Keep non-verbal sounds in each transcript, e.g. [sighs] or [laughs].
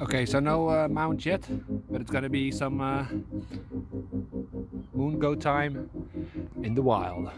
Okay, so no uh, mount yet, but it's gonna be some uh, MoonGoat time in the wild.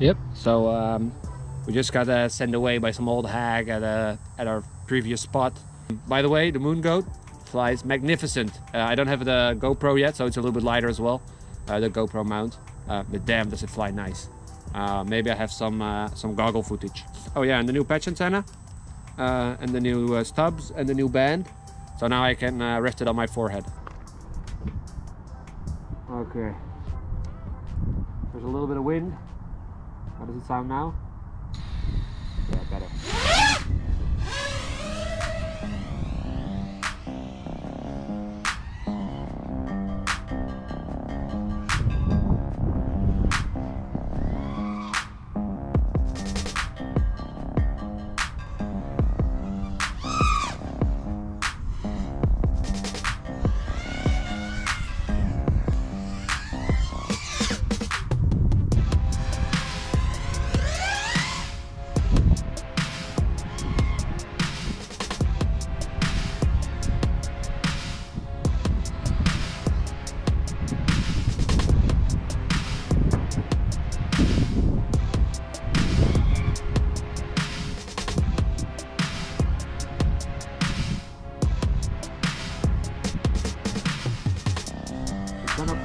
Yep. So um, we just got uh, sent away by some old hag at uh, at our previous spot. By the way, the MoonGoat flies magnificent. Uh, I don't have the GoPro yet, so it's a little bit lighter as well. Uh, the GoPro mount, uh, but damn, does it fly nice. Uh, maybe I have some uh, some goggle footage. Oh yeah, and the new patch antenna, and the new stubs, and the new band. So now I can rest it on my forehead. Okay. There's a little bit of wind. How does it sound now? Yeah, better.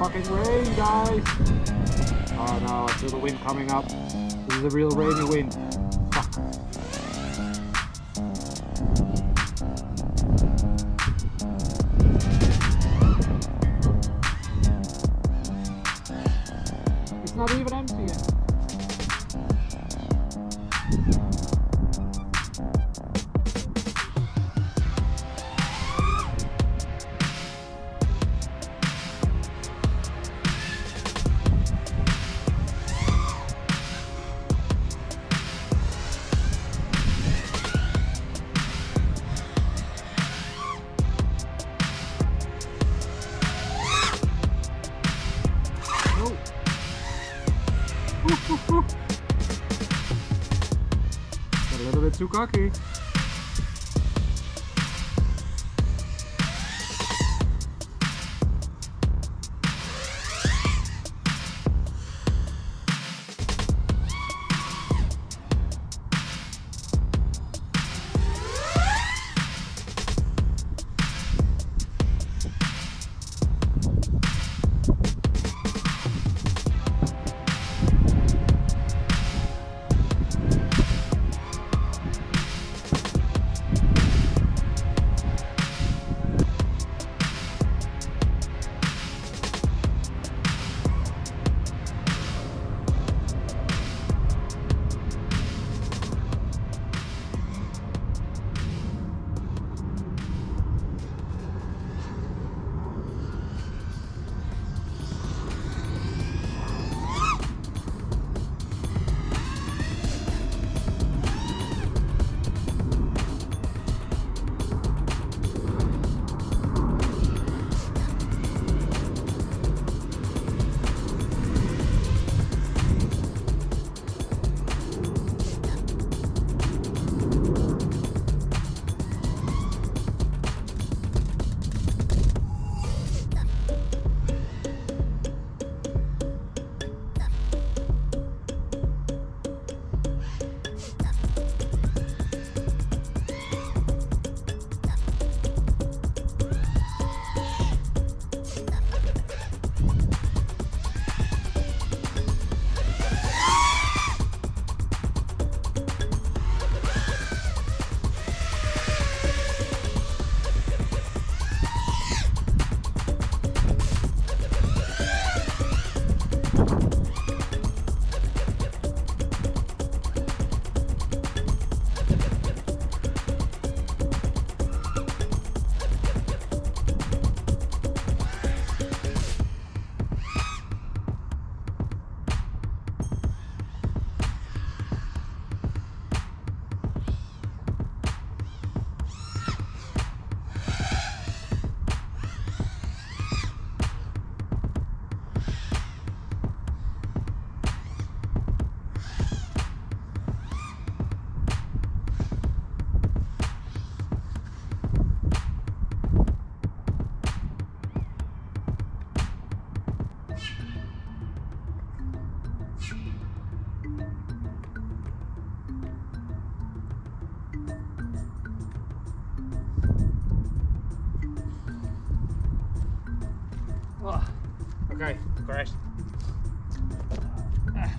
Fucking rain, guys! Oh no, I feel the wind coming up. This is a real rainy wind. Sukaki. Okay, crashed. Ah.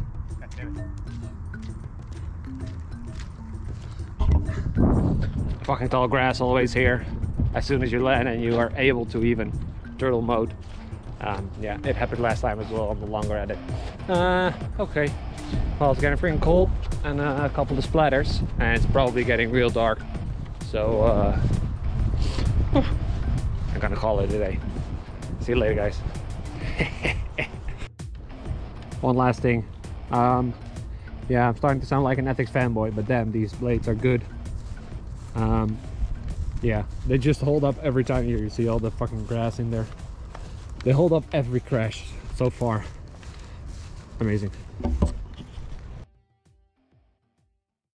Fucking tall grass always here. As soon as you land and you are able to even turtle mode. Um, yeah, it happened last time as well on the longer edit. Uh, okay. Well, it's getting freaking cold and uh, a couple of splatters, and it's probably getting real dark. So, uh, [sighs] I'm gonna call it a day. See you later, guys. [laughs] One last thing. Um, yeah, I'm starting to sound like an Ethix fanboy, but damn, these blades are good. Um, yeah, they just hold up every time here. you see all the fucking grass in there. They hold up every crash so far. Amazing.